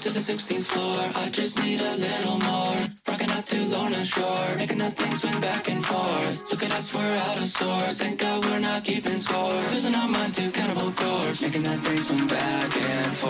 to the 16th floor. I just need a little more. Rocking out to Lorna Shore, making that thing swing back and forth. Look at us, we're out of sorts. Thank God we're not keeping score. Losing our mind to Cannibal Corpse, making that thing swing back and forth.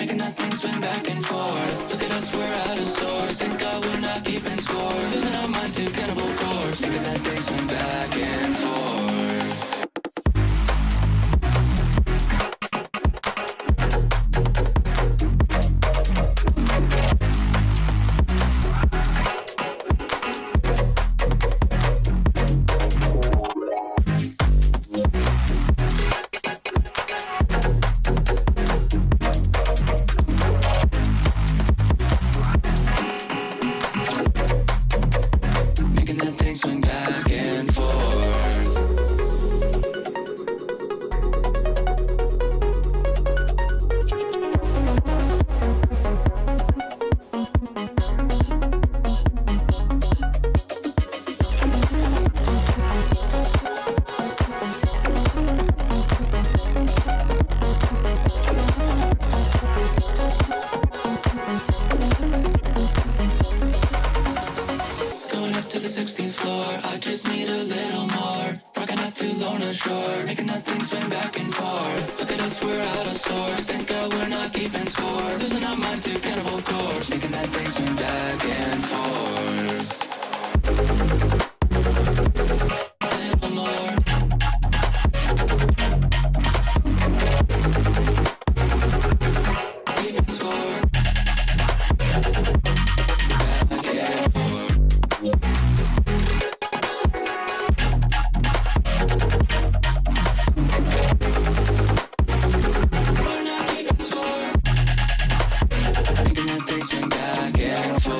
Making that thing swing back and forth. Look at us, we're out of Shore, making that thing swing back and forth. Look at us, we're out of sorts. Thank God we're not keeping score. Losing our mind to Cannibal Corpse, making that thing swing back and forth. Thank you.